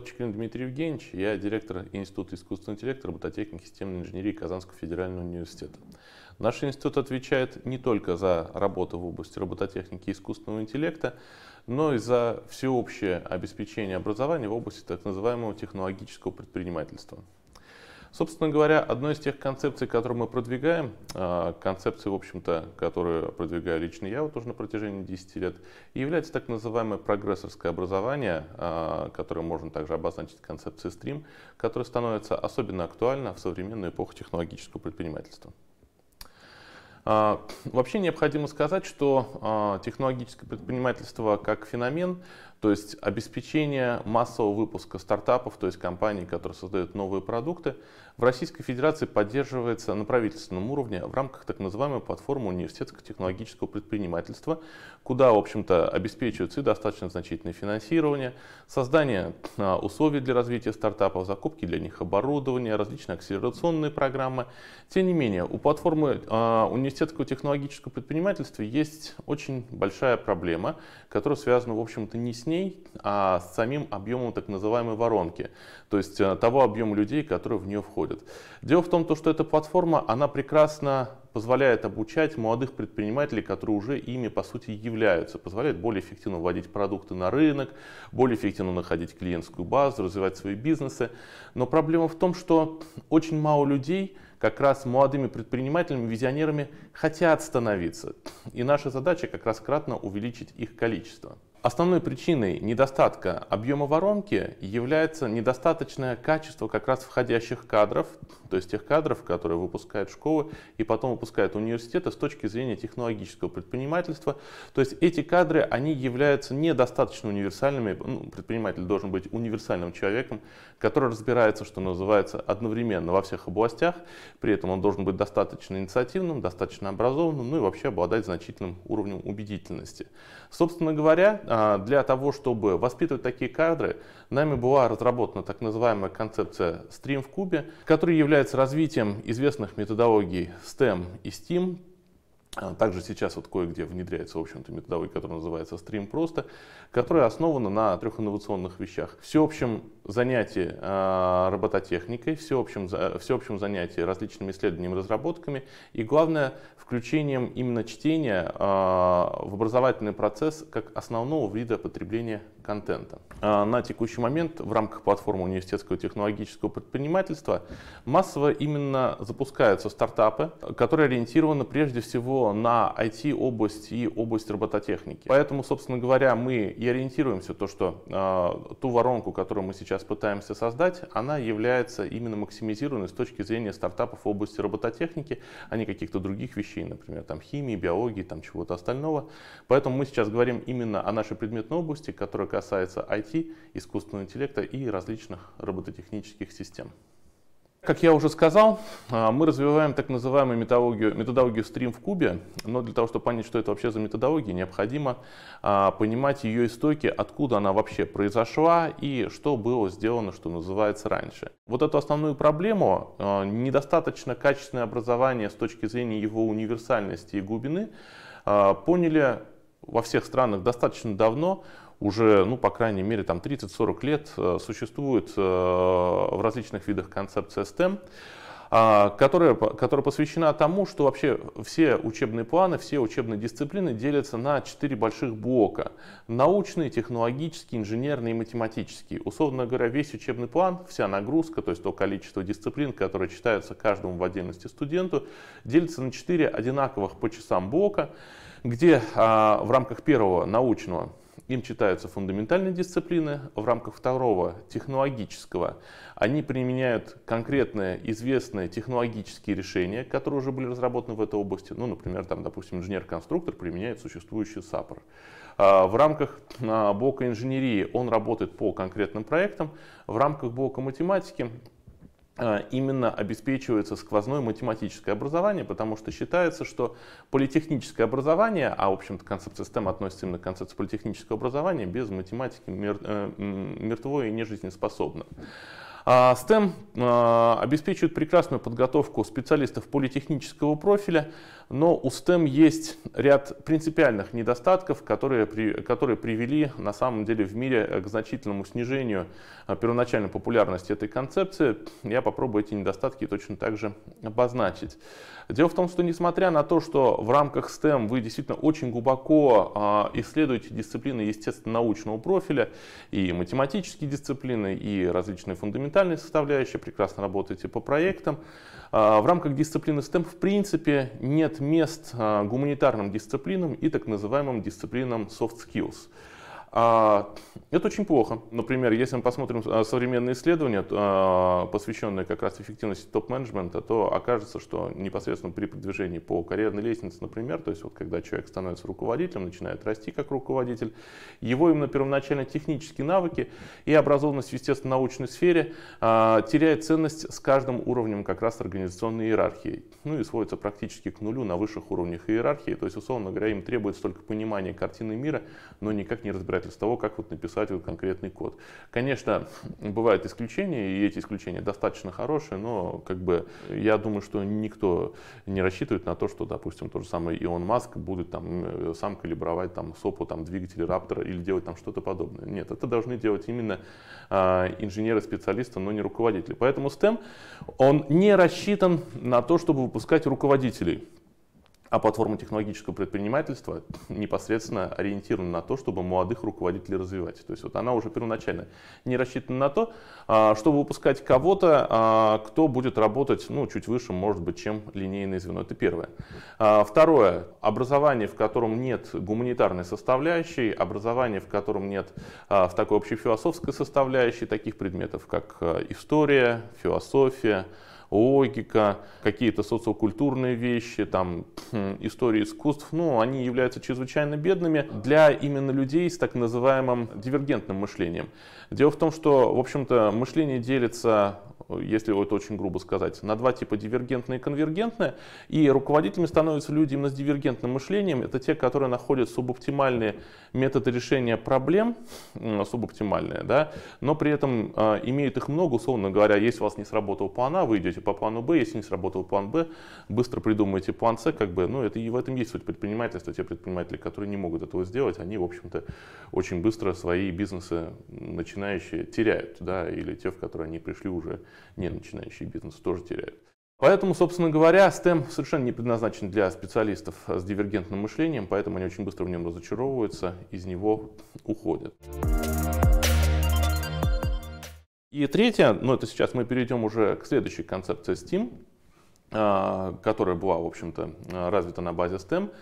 зовут Чекрин Дмитрий Евгеньевич, я директор Института искусственного интеллекта, робототехники и системной инженерии Казанского федерального университета. Наш институт отвечает не только за работу в области робототехники и искусственного интеллекта, но и за всеобщее обеспечение образования в области так называемого технологического предпринимательства. Собственно говоря, одной из тех концепций, которые мы продвигаем, а, концепции, в общем-то, которую продвигаю лично я вот уже на протяжении 10 лет, является так называемое прогрессорское образование, а, которое можно также обозначить концепцией стрим, которое становится особенно актуально в современную эпоху технологического предпринимательства. А, вообще необходимо сказать, что технологическое предпринимательство как феномен то есть обеспечение массового выпуска стартапов, то есть компаний, которые создают новые продукты, в Российской Федерации поддерживается на правительственном уровне в рамках так называемой платформы университетского технологического предпринимательства, куда, в общем-то, обеспечивается и достаточно значительное финансирование, создание а, условий для развития стартапов, закупки для них оборудования, различные акселерационные программы. Тем не менее, у платформы а, университетского технологического предпринимательства есть очень большая проблема, которая связана, в общем-то, не с ней, а с самим объемом так называемой воронки, то есть э, того объема людей, которые в нее входят. Дело в том, что эта платформа, она прекрасно позволяет обучать молодых предпринимателей, которые уже ими по сути являются, позволяет более эффективно вводить продукты на рынок, более эффективно находить клиентскую базу, развивать свои бизнесы. Но проблема в том, что очень мало людей как раз молодыми предпринимателями, визионерами хотят становиться. И наша задача как раз кратно увеличить их количество. Основной причиной недостатка объема воронки является недостаточное качество как раз входящих кадров, то есть тех кадров, которые выпускают школы и потом выпускают университеты с точки зрения технологического предпринимательства. То есть эти кадры, они являются недостаточно универсальными. Ну, предприниматель должен быть универсальным человеком, который разбирается, что называется, одновременно во всех областях. При этом он должен быть достаточно инициативным, достаточно образованным, ну и вообще обладать значительным уровнем убедительности. Собственно говоря, для того, чтобы воспитывать такие кадры, нами была разработана так называемая концепция Stream в кубе, которая является развитием известных методологий STEM и STEAM, а, также сейчас вот кое-где внедряется, в общем-то, методология, которая называется Stream просто, которая основана на трех инновационных вещах. Всеобщем занятии э, робототехникой, всеобщем, всеобщем занятии различными исследованиями разработками, и главное, включением именно чтения э, в образовательный процесс как основного вида потребления контента. А, на текущий момент в рамках платформы университетского технологического предпринимательства массово именно запускаются стартапы, которые ориентированы прежде всего на IT-область и область робототехники. Поэтому, собственно говоря, мы и ориентируемся то, что э, ту воронку, которую мы сейчас пытаемся создать, она является именно максимизированной с точки зрения стартапов в области робототехники, а не каких-то других вещей, например, там химии, биологии, там чего-то остального. Поэтому мы сейчас говорим именно о нашей предметной области, которая касается IT, искусственного интеллекта и различных робототехнических систем. Как я уже сказал, а, мы развиваем так называемую методологию, методологию стрим в кубе, но для того, чтобы понять, что это вообще за методология, необходимо а, понимать ее истоки, откуда она вообще произошла и что было сделано, что называется, раньше. Вот эту основную проблему, а, недостаточно качественное образование с точки зрения его универсальности и глубины, поняли во всех странах достаточно давно, уже, ну, по крайней мере, там 30-40 лет э, существует э, в различных видах концепция STEM, а, которая, которая посвящена тому, что вообще все учебные планы, все учебные дисциплины делятся на четыре больших блока. Научный, технологический, инженерный и математический. Условно говоря, весь учебный план, вся нагрузка, то есть то количество дисциплин, которые читаются каждому в отдельности студенту, делится на четыре одинаковых по часам блока, где а, в рамках первого научного им читаются фундаментальные дисциплины. В рамках второго, технологического, они применяют конкретные известные технологические решения, которые уже были разработаны в этой области. Ну, например, там, допустим, инженер-конструктор применяет существующий САПР. А, в рамках а, блока инженерии он работает по конкретным проектам. В рамках блока математики именно обеспечивается сквозное математическое образование, потому что считается, что политехническое образование, а в общем-то концепция STEM относится именно к концепции политехнического образования, без математики мер, э, мертвое и нежизнеспособно. STEM обеспечивает прекрасную подготовку специалистов политехнического профиля, но у STEM есть ряд принципиальных недостатков, которые, которые привели на самом деле в мире к значительному снижению первоначальной популярности этой концепции. Я попробую эти недостатки точно так же обозначить. Дело в том, что несмотря на то, что в рамках STEM вы действительно очень глубоко исследуете дисциплины естественно-научного профиля, и математические дисциплины, и различные фундаментальные составляющие, прекрасно работаете по проектам, в рамках дисциплины STEM в принципе нет мест гуманитарным дисциплинам и так называемым дисциплинам soft skills. А, это очень плохо. Например, если мы посмотрим а, современные исследования, а, посвященные как раз эффективности топ-менеджмента, то окажется, что непосредственно при продвижении по карьерной лестнице, например, то есть вот когда человек становится руководителем, начинает расти как руководитель, его именно первоначально технические навыки и образованность в естественно-научной сфере теряет ценность с каждым уровнем как раз организационной иерархии. Ну и сводится практически к нулю на высших уровнях иерархии. То есть, условно говоря, им требуется только понимание картины мира, но никак не разбирать разбирательств того, как вот написать вот конкретный код. Конечно, бывают исключения, и эти исключения достаточно хорошие, но как бы я думаю, что никто не рассчитывает на то, что, допустим, тот же самый Илон Маск будет там э, сам калибровать там СОПу там двигатели Раптора или делать там что-то подобное. Нет, это должны делать именно а, инженеры, специалисты, но не руководители. Поэтому STEM, он не рассчитан на то, чтобы выпускать руководителей. А платформа технологического предпринимательства непосредственно ориентирована на то, чтобы молодых руководителей развивать. То есть вот она уже первоначально не рассчитана на то, а, чтобы выпускать кого-то, а, кто будет работать ну, чуть выше, может быть, чем линейное звено. Это первое. А, второе. Образование, в котором нет гуманитарной составляющей, образование, в котором нет в такой общефилософской составляющей таких предметов, как история, философия, логика, какие-то социокультурные вещи, там, истории искусств, ну, они являются чрезвычайно бедными для именно людей с так называемым дивергентным мышлением. Дело в том, что, в общем-то, мышление делится если это очень грубо сказать, на два типа дивергентное и конвергентное. И руководителями становятся люди именно с дивергентным мышлением. Это те, которые находят субоптимальные методы решения проблем, субоптимальные, да, но при этом э, имеют их много, условно говоря, если у вас не сработал план А, вы идете по плану Б, если не сработал план Б, быстро придумаете план С, как бы, ну, это и в этом есть суть предпринимательства. Те предприниматели, которые не могут этого сделать, они, в общем-то, очень быстро свои бизнесы начинающие теряют, да, или те, в которые они пришли уже не начинающие бизнес, тоже теряют. Поэтому, собственно говоря, STEM совершенно не предназначен для специалистов с дивергентным мышлением, поэтому они очень быстро в нем разочаровываются, из него уходят. И третье, ну это сейчас мы перейдем уже к следующей концепции STEAM, а, которая была, в общем-то, развита на базе STEM.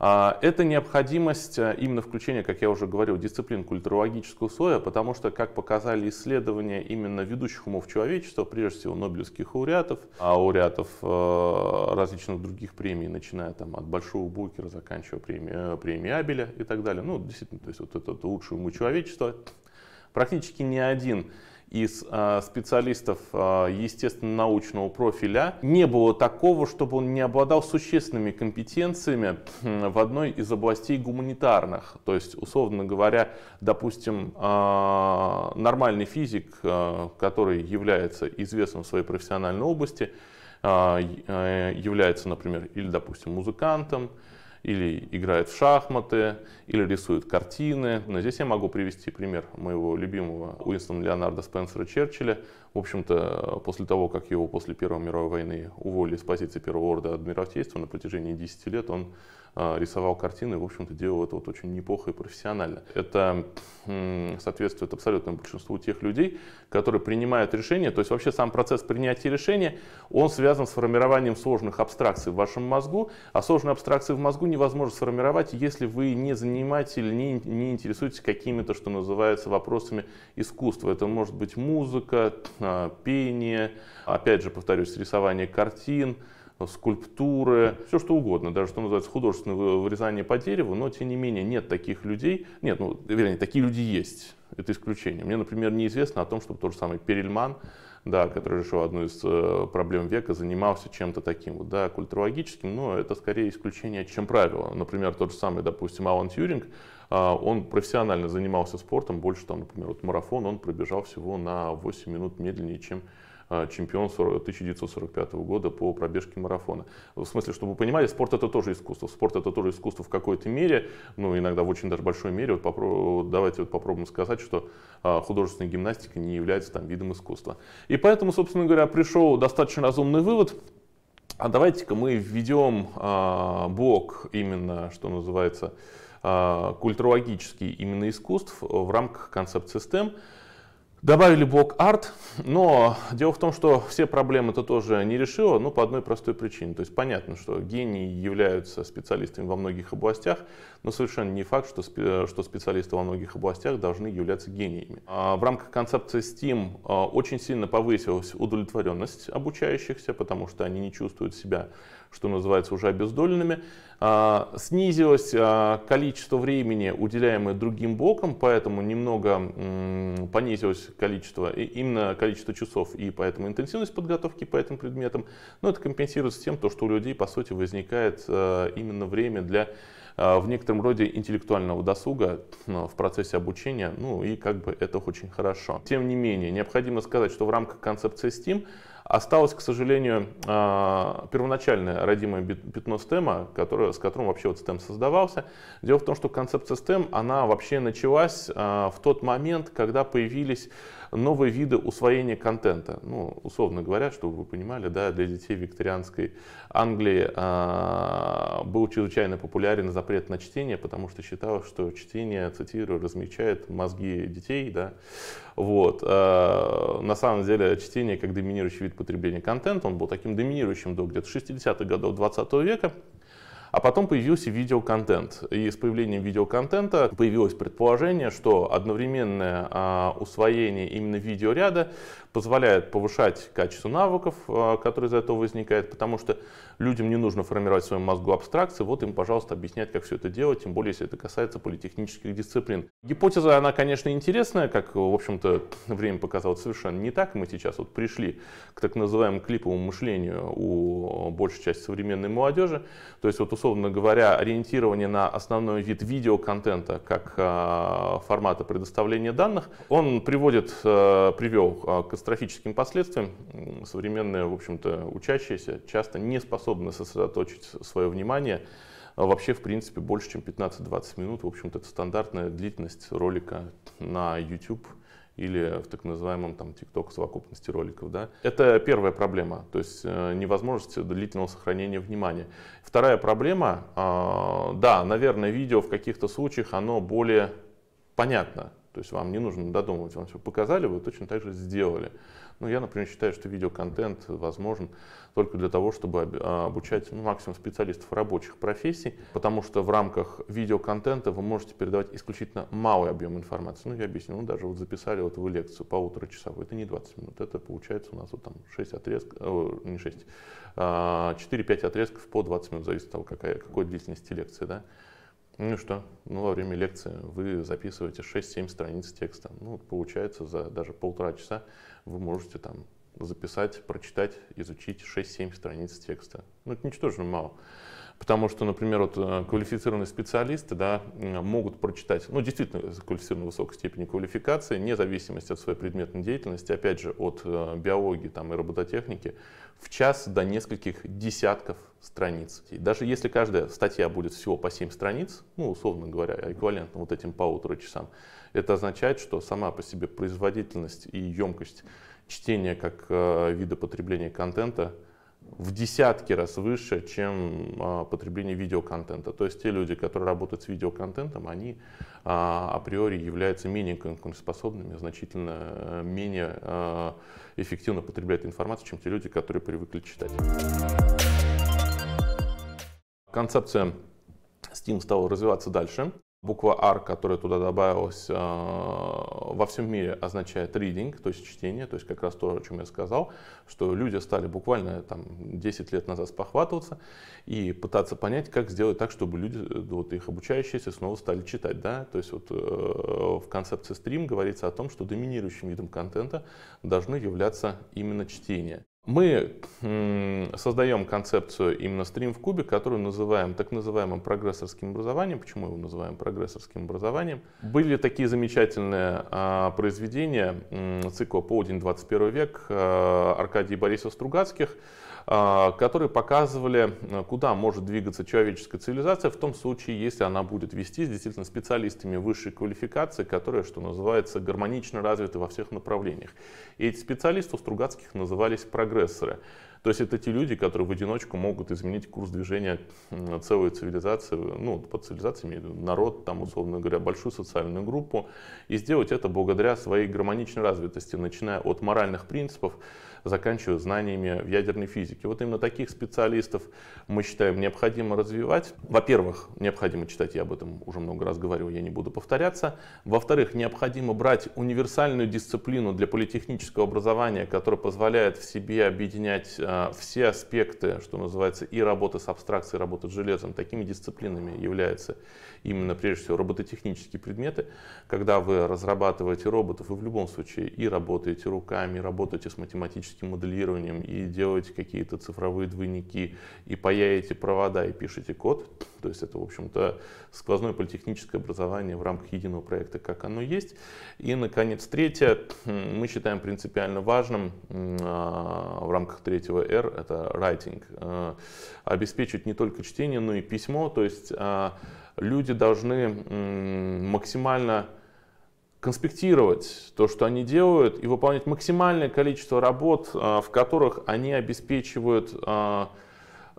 А, это необходимость а, именно включения, как я уже говорил, дисциплин культурологического слоя, потому что, как показали исследования именно ведущих умов человечества, прежде всего нобелевских лауреатов, лауреатов а, различных других премий, начиная там, от Большого Букера, заканчивая премией, премией Абеля и так далее, ну, действительно, то есть вот это, это лучшие умы человечества, практически ни один из а, специалистов а, естественно-научного профиля не было такого, чтобы он не обладал существенными компетенциями в одной из областей гуманитарных. То есть, условно говоря, допустим, а, нормальный физик, который является известным в своей профессиональной области, является, например, или, допустим, музыкантом, или играет в шахматы, или рисует картины. Но здесь я могу привести пример моего любимого Уинстона Леонарда Спенсера Черчилля. В общем-то, после того, как его после Первой мировой войны уволили с позиции Первого орда Адмиралтейства, на протяжении 10 лет он а, рисовал картины в общем-то, делал это вот очень неплохо и профессионально. Это соответствует абсолютному большинству тех людей, которые принимают решения. То есть вообще сам процесс принятия решения, он связан с формированием сложных абстракций в вашем мозгу, а сложные абстракции в мозгу невозможно сформировать, если вы не занимаетесь или не, не интересуетесь какими-то, что называется, вопросами искусства. Это может быть музыка, пение, опять же, повторюсь, рисование картин, скульптуры, все что угодно, даже что называется художественное вырезание по дереву, но тем не менее нет таких людей, нет, ну, вернее, такие люди есть, это исключение. Мне, например, неизвестно о том, чтобы тот же самый Перельман, да, который решил одну из э, проблем века, занимался чем-то таким, вот, да, культурологическим, но это скорее исключение, чем правило. Например, тот же самый, допустим, Алан Тьюринг, он профессионально занимался спортом, больше там, например, вот марафон он пробежал всего на 8 минут медленнее, чем а, чемпион 1945 года по пробежке марафона. В смысле, чтобы вы понимали, спорт это тоже искусство. Спорт это тоже искусство в какой-то мере, ну иногда в очень даже большой мере. Вот попро- давайте вот попробуем сказать, что а, художественная гимнастика не является там видом искусства. И поэтому, собственно говоря, пришел достаточно разумный вывод, а давайте-ка мы введем а, блок именно, что называется, а, культурологический именно искусств в рамках концепции STEM. Добавили блок арт, но дело в том, что все проблемы это тоже не решило, но по одной простой причине. То есть понятно, что гении являются специалистами во многих областях, но совершенно не факт, что, что специалисты во многих областях должны являться гениями. А в рамках концепции STEAM а, очень сильно повысилась удовлетворенность обучающихся, потому что они не чувствуют себя что называется, уже обездоленными. А, снизилось а, количество времени, уделяемое другим блокам, поэтому немного понизилось количество, именно количество часов и поэтому интенсивность подготовки по этим предметам. Но это компенсируется тем, что у людей, по сути, возникает а, именно время для в некотором роде интеллектуального досуга в процессе обучения, ну и как бы это очень хорошо. Тем не менее, необходимо сказать, что в рамках концепции STEAM Осталось, к сожалению, а, первоначальное родимое пятно STEM, которое, с которым вообще вот STEM создавался. Дело в том, что концепция STEM, она вообще началась а, в тот момент, когда появились новые виды усвоения контента. Ну, условно говоря, чтобы вы понимали, да, для детей викторианской Англии э, был чрезвычайно популярен запрет на чтение, потому что считалось, что чтение, цитирую, размягчает мозги детей. Да. Вот. Э, на самом деле чтение как доминирующий вид потребления контента, он был таким доминирующим до где-то 60-х годов 20 века. А потом появился видеоконтент. И с появлением видеоконтента появилось предположение, что одновременное а, усвоение именно видеоряда позволяет повышать качество навыков, а, которые из этого возникают, потому что людям не нужно формировать в своем мозгу абстракции, вот им, пожалуйста, объяснять, как все это делать, тем более, если это касается политехнических дисциплин. Гипотеза, она, конечно, интересная, как, в общем-то, время показало совершенно не так. Мы сейчас вот пришли к так называемому клиповому мышлению у большей части современной молодежи. То есть, вот, условно говоря, ориентирование на основной вид видеоконтента как э, формата предоставления данных, он приводит, э, привел к катастрофическим последствиям. Современные, в общем-то, учащиеся часто не способны сосредоточить свое внимание а вообще, в принципе, больше, чем 15-20 минут. В общем-то, это стандартная длительность ролика на YouTube или в так называемом там TikTok совокупности роликов. Да? Это первая проблема, то есть э, невозможность длительного сохранения внимания. Вторая проблема, э, да, наверное, видео в каких-то случаях оно более понятно, то есть вам не нужно додумывать, вам все показали, вы точно так же сделали. Ну, я, например, считаю, что видеоконтент возможен только для того, чтобы а, обучать ну, максимум специалистов рабочих профессий, потому что в рамках видеоконтента вы можете передавать исключительно малый объем информации. Ну, я объясню, ну, даже вот записали вот вы лекцию полутора часовую, это не 20 минут, это получается у нас вот там 6 отрезков, о, не 6, 4-5 а, отрезков по 20 минут, зависит от того, какая, какой длительности лекции, да. Ну что, ну во время лекции вы записываете 6-7 страниц текста. Ну, получается, за даже полтора часа вы можете там записать, прочитать, изучить 6-7 страниц текста. Ну, это ничтожно мало. Потому что, например, вот э, квалифицированные специалисты да, могут прочитать, ну, действительно, квалифицированной высокой степени квалификации, вне зависимости от своей предметной деятельности, опять же, от э, биологии там, и робототехники, в час до нескольких десятков страниц. И даже если каждая статья будет всего по 7 страниц, ну, условно говоря, эквивалентно вот этим полутора часам, это означает, что сама по себе производительность и емкость чтения как э, вида потребления контента в десятки раз выше, чем а, потребление видеоконтента. То есть те люди, которые работают с видеоконтентом, они а, априори являются менее конкурентоспособными, значительно а, менее а, эффективно потребляют информацию, чем те люди, которые привыкли читать. Концепция Steam стала развиваться дальше. Буква R, которая туда добавилась, э, во всем мире означает reading, то есть чтение, то есть как раз то, о чем я сказал, что люди стали буквально там, 10 лет назад спохватываться и пытаться понять, как сделать так, чтобы люди, вот их обучающиеся, снова стали читать. Да? То есть вот, э, в концепции стрим говорится о том, что доминирующим видом контента должны являться именно чтение. Мы создаем концепцию именно стрим в кубе, которую называем так называемым прогрессорским образованием. Почему его называем прогрессорским образованием? Были такие замечательные а, произведения цикла «Полдень 21 век» а, Аркадия Борисов Стругацких, которые показывали, э, куда может двигаться человеческая цивилизация в том случае, если она будет вести действительно специалистами высшей квалификации, которые, что называется, гармонично развиты во всех направлениях. И эти специалисты у Стругацких назывались прогрессоры. То есть это те люди, которые в одиночку могут изменить курс движения целой цивилизации, ну, под цивилизацией народ, там, условно говоря, большую социальную группу, и сделать это благодаря своей гармоничной развитости, начиная от моральных принципов, заканчивая знаниями в ядерной физике. Вот именно таких специалистов мы считаем необходимо развивать. Во-первых, необходимо читать, я об этом уже много раз говорил, я не буду повторяться. Во-вторых, необходимо брать универсальную дисциплину для политехнического образования, которая позволяет в себе объединять э, все аспекты, что называется, и работы с абстракцией, и работы с железом. Такими дисциплинами являются именно прежде всего робототехнические предметы. Когда вы разрабатываете роботов, вы в любом случае и работаете руками, и работаете с математическим моделированием, и делаете какие-то цифровые двойники, и паяете провода, и пишете код. То есть это, в общем-то, сквозное политехническое образование в рамках единого проекта, как оно есть. И, наконец, третье, мы считаем принципиально важным а, в рамках третьего R, это writing. А, обеспечить не только чтение, но и письмо, то есть а, люди должны максимально конспектировать то, что они делают, и выполнять максимальное количество работ, а, в которых они обеспечивают а,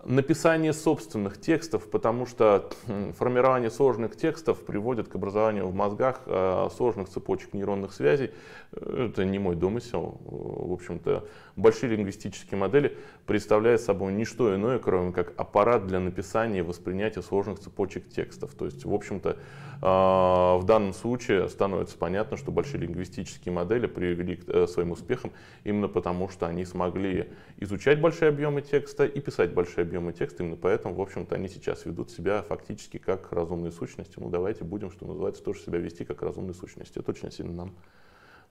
написание собственных текстов, потому что формирование сложных текстов приводит к образованию в мозгах а, сложных цепочек нейронных связей. Это не мой домысел. В общем-то, большие лингвистические модели представляют собой не что иное, кроме как аппарат для написания и воспринятия сложных цепочек текстов. То есть, в общем-то, а, в данном случае становится понятно, что большие лингвистические модели привели к э, своим успехам именно потому, что они смогли изучать большие объемы текста и писать большие объемы текста. Именно поэтому, в общем-то, они сейчас ведут себя фактически как разумные сущности. Ну, давайте будем, что называется, тоже себя вести как разумные сущности. Это очень сильно нам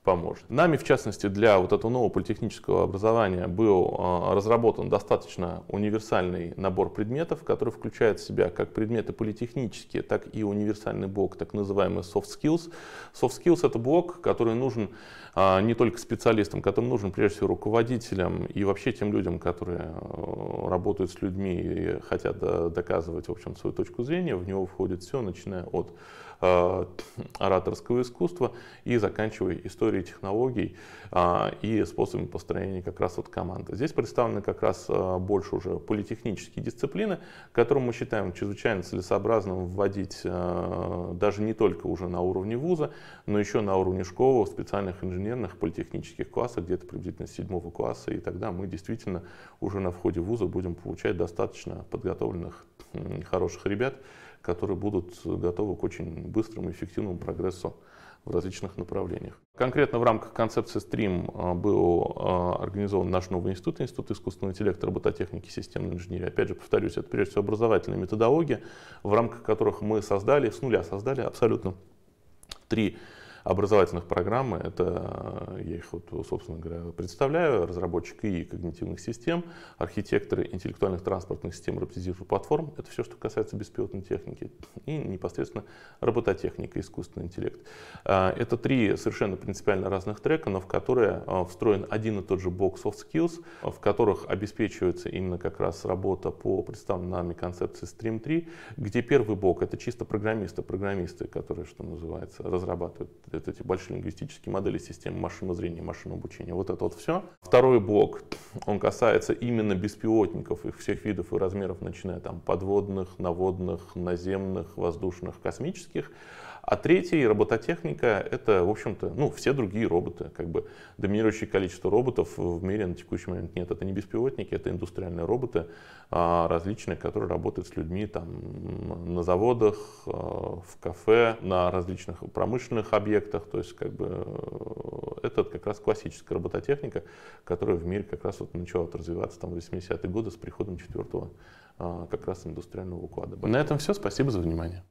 поможет. Нами, в частности, для вот этого нового политехнического образования был а, разработан достаточно универсальный набор предметов, который включает в себя как предметы политехнические, так и универсальный блок, так называемый soft skills. Soft skills это блок, который нужен а, не только специалистам, который нужен прежде всего руководителям и вообще тем людям, которые а, работают с людьми и хотят доказывать в общем, свою точку зрения. В него входит все, начиная от ораторского искусства и заканчивая историей технологий э, и способами построения как раз вот команды. Здесь представлены как раз э, больше уже политехнические дисциплины, которые мы считаем чрезвычайно целесообразным вводить даже не только уже на уровне вуза, но еще на уровне школы в специальных инженерных политехнических классах, где-то приблизительно седьмого класса, и тогда мы действительно уже на входе вуза будем получать достаточно подготовленных хороших ребят, которые будут готовы к очень быстрому и эффективному прогрессу в различных направлениях. Конкретно в рамках концепции STREAM а, был а, организован наш новый институт, Институт искусственного интеллекта, робототехники системной инженерии. Опять же, повторюсь, это прежде всего образовательная методология, в рамках которых мы создали, с нуля создали абсолютно три образовательных программ. Это, я их, вот, собственно говоря, представляю, разработчик и когнитивных систем, архитекторы интеллектуальных транспортных систем, роботизированных платформ. Это все, что касается беспилотной техники. И непосредственно робототехника, искусственный интеллект. А, это три совершенно принципиально разных трека, но в которые а, встроен один и тот же блок soft skills, в которых обеспечивается именно как раз работа по представленной нами концепции Stream 3, где первый блок это чисто программисты, программисты, которые, что называется, разрабатывают это эти большие лингвистические модели системы машинного зрения, машинного обучения. Вот это вот все. Второй блок, он касается именно беспилотников, их всех видов и размеров, начиная там подводных, наводных, наземных, воздушных, космических. А третий, робототехника, это, в общем-то, ну, все другие роботы. Как бы доминирующее количество роботов в мире на текущий момент нет. Это не беспилотники, это индустриальные роботы а, различные, которые работают с людьми там, на заводах, а, в кафе, на различных промышленных объектах. То есть, как бы, э, это как раз классическая робототехника, которая в мире как раз вот начала развиваться там, в 80-е годы с приходом четвертого а, как раз индустриального уклада. На этом все. Спасибо за внимание.